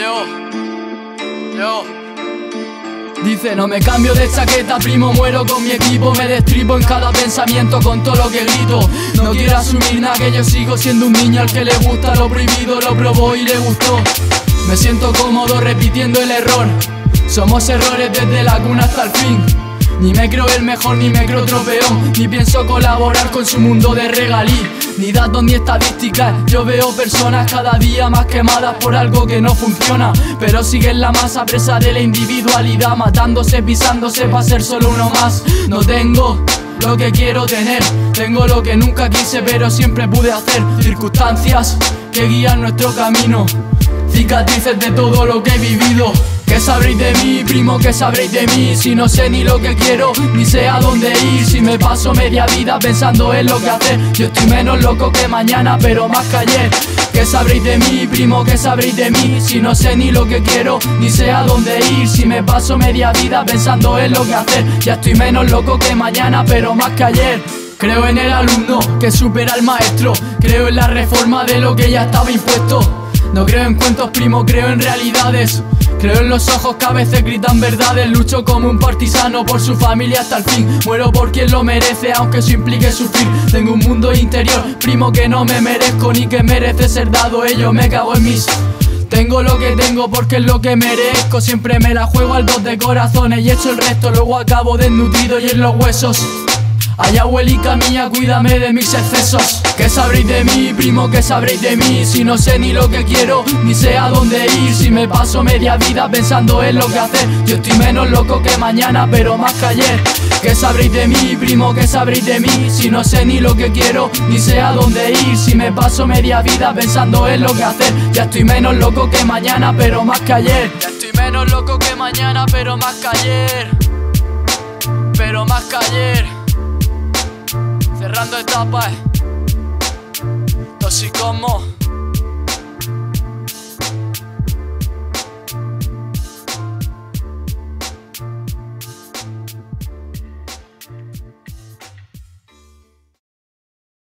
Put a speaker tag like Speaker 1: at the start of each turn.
Speaker 1: Yo, yo.
Speaker 2: Dice, no me cambio de chaqueta, primo, muero con mi equipo Me destripo en cada pensamiento con todo lo que grito. No quiero asumir nada, que yo sigo siendo un niño al que le gusta lo prohibido Lo probó y le gustó. Me siento cómodo repitiendo el error. Somos errores desde la cuna hasta el fin ni me creo el mejor, ni me creo tropeón Ni pienso colaborar con su mundo de regalí. Ni datos ni estadísticas. Yo veo personas cada día más quemadas por algo que no funciona. Pero siguen la masa presa de la individualidad. Matándose, pisándose para ser solo uno más. No tengo lo que quiero tener. Tengo lo que nunca quise pero siempre pude hacer. Circunstancias que guían nuestro camino Cicatrices de todo lo que he vivido. ¿Qué sabréis de mí, primo? ¿Qué sabréis de mí? Si no sé ni lo que quiero, ni sé a dónde ir. Si me paso media vida pensando en lo que hacer. Yo estoy menos loco que mañana, pero más que ayer. ¿Qué sabréis de mí, primo? ¿Qué sabréis de mí? Si no sé ni lo que quiero, ni sé a dónde ir. Si me paso media vida pensando en lo que hacer. Ya estoy menos loco que mañana, pero más que ayer. Creo en el alumno que supera al maestro. Creo en la reforma de lo que ya estaba impuesto no creo en cuentos, primo, creo en realidades. Creo en los ojos que a veces gritan verdades. Lucho como un partisano por su familia hasta el fin. Muero por quien lo merece, aunque eso implique sufrir Tengo un mundo interior, primo, que no me merezco Ni que merece ser dado. Ello, me cago en mis... Tengo lo que tengo porque es lo que merezco. Siempre me la juego al dos de corazones y echo el resto. Luego acabo desnutrido y en los huesos Ay abuelica mía, cuídame de mis excesos ¿Qué sabréis de mí, primo? ¿Qué sabréis de mí? Si no sé ni lo que quiero, ni sé a dónde ir Si me paso media vida pensando en lo que hacer Yo estoy menos loco que mañana, pero más que ayer ¿Qué sabréis de mí, primo? ¿Qué sabréis de mí? Si no sé ni lo que quiero, ni sé a dónde ir Si me paso media vida pensando en lo que hacer Ya estoy menos loco que mañana, pero más que ayer
Speaker 1: Ya estoy menos loco que mañana, pero más que ayer Pero más que ayer cerrando etapas. Toxicomo.